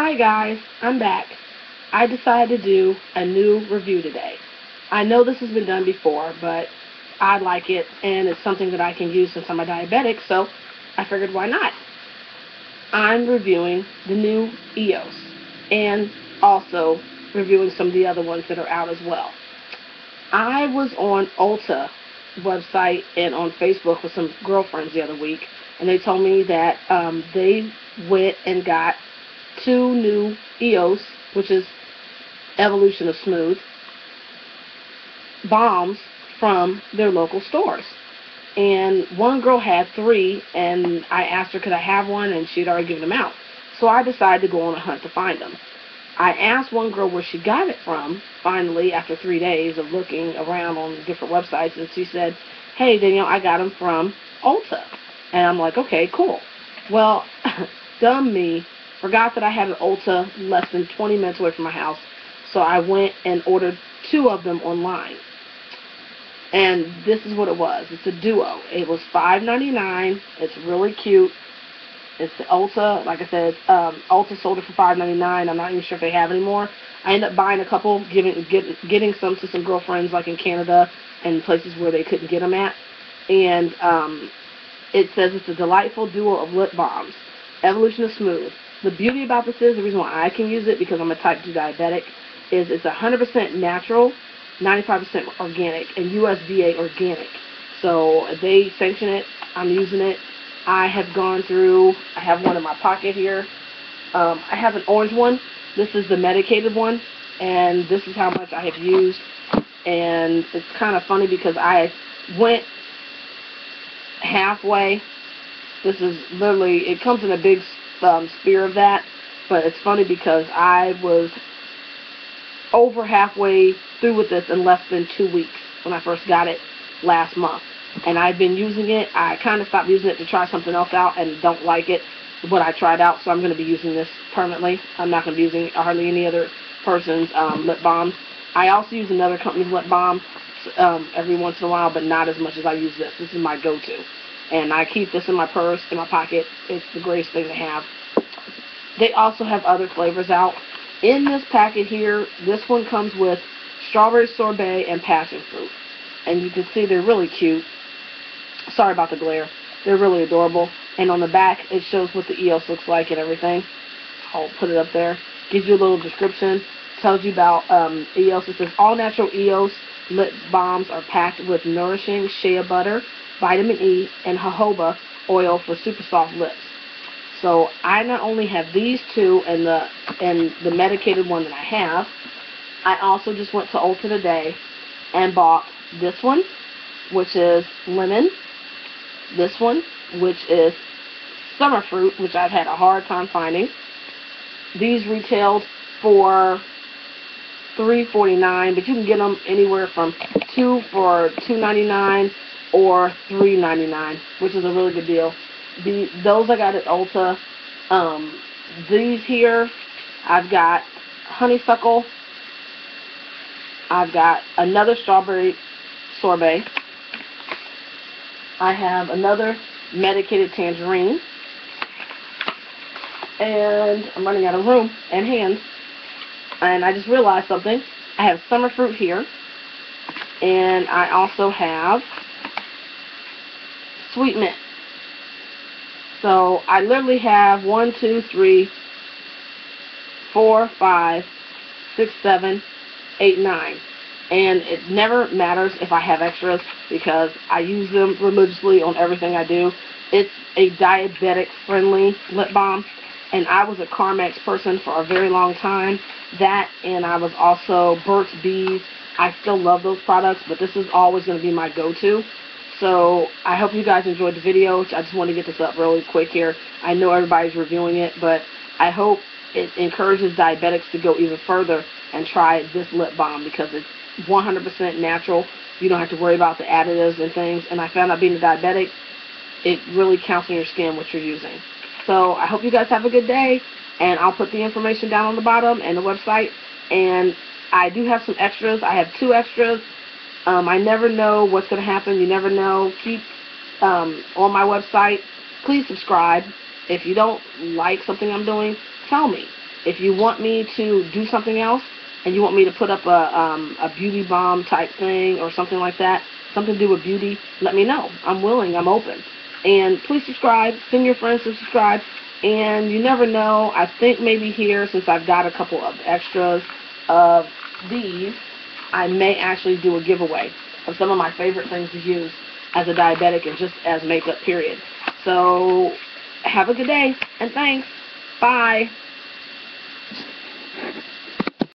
Hi guys, I'm back. I decided to do a new review today. I know this has been done before, but I like it and it's something that I can use since I'm a diabetic, so I figured why not. I'm reviewing the new EOS and also reviewing some of the other ones that are out as well. I was on Ulta website and on Facebook with some girlfriends the other week, and they told me that um, they went and got two new EOS, which is Evolution of Smooth, bombs from their local stores. And one girl had three, and I asked her could I have one, and she had already given them out. So I decided to go on a hunt to find them. I asked one girl where she got it from, finally, after three days of looking around on different websites, and she said, hey, Dan'elle, I got them from Ulta. And I'm like, okay, cool. Well, dumb me, forgot that I had an Ulta less than 20 minutes away from my house, so I went and ordered two of them online. And this is what it was. It's a duo. It was $5.99. It's really cute. It's the Ulta. Like I said, um, Ulta sold it for $5.99. I'm not even sure if they have anymore. I ended up buying a couple, giving get, getting some to some girlfriends like in Canada and places where they couldn't get them at. And um, it says it's a delightful duo of lip balms. Evolution of Smooth. The beauty about this is, the reason why I can use it, because I'm a type 2 diabetic, is it's 100% natural, 95% organic, and USDA organic. So they sanction it. I'm using it. I have gone through, I have one in my pocket here. Um, I have an orange one. This is the medicated one, and this is how much I have used. And it's kind of funny because I went halfway. This is literally, it comes in a big um, spear of that, but it's funny because I was over halfway through with this in less than two weeks when I first got it last month and I've been using it. I kind of stopped using it to try something else out and don't like it, what I tried out, so I'm going to be using this permanently. I'm not going to be using hardly any other person's um, lip balm. I also use another company's lip balm um, every once in a while, but not as much as I use this. This is my go-to. And I keep this in my purse, in my pocket. It's the greatest thing to have. They also have other flavors out. In this packet here, this one comes with strawberry sorbet and passion fruit. And you can see they're really cute. Sorry about the glare. They're really adorable. And on the back, it shows what the EOS looks like and everything. I'll put it up there. Gives you a little description. Tells you about um, EOS. It says, all natural EOS lip balms are packed with nourishing shea butter, vitamin E, and jojoba oil for super soft lips. So I not only have these two and the and the medicated one that I have, I also just went to Ulta today and bought this one, which is lemon, this one, which is summer fruit, which I've had a hard time finding. These retailed for $3.49, but you can get them anywhere from 2 for $2.99 or $3.99, which is a really good deal. The Those I got at Ulta. Um, these here, I've got honeysuckle. I've got another strawberry sorbet. I have another medicated tangerine. And I'm running out of room and hands. And I just realized something. I have summer fruit here. And I also have sweet mint. So I literally have one, two, three, four, five, six, seven, eight, nine and it never matters if I have extras because I use them religiously on everything I do. It's a diabetic friendly lip balm and I was a Carmex person for a very long time. That and I was also Burt's Bees. I still love those products, but this is always going to be my go-to. So I hope you guys enjoyed the video. I just want to get this up really quick here. I know everybody's reviewing it, but I hope it encourages diabetics to go even further and try this lip balm because it's 100% natural. You don't have to worry about the additives and things. And I found out being a diabetic, it really counts on your skin what you're using. So I hope you guys have a good day. And I'll put the information down on the bottom and the website. And I do have some extras. I have two extras. Um, I never know what's going to happen. You never know. Keep um, on my website. Please subscribe. If you don't like something I'm doing, tell me If you want me to do something else, and you want me to put up a, um, a beauty bomb type thing or something like that, something to do with beauty, let me know. I'm willing. I'm open. And please subscribe. Send your friends to subscribe. And you never know. I think maybe here, since I've got a couple of extras of these, I may actually do a giveaway of some of my favorite things to use as a diabetic and just as makeup, period. So, have a good day, and thanks. Bye.